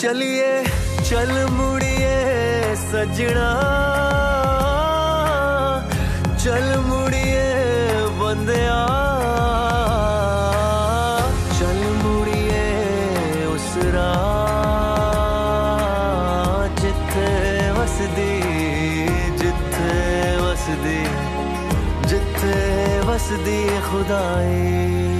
چلیے، چل مڑیے سجنا۔ چل مڑیے بندیا چل مڑیے اس راہ جتھے وسدی جتھے وسدی جتھے وسدی خدائی۔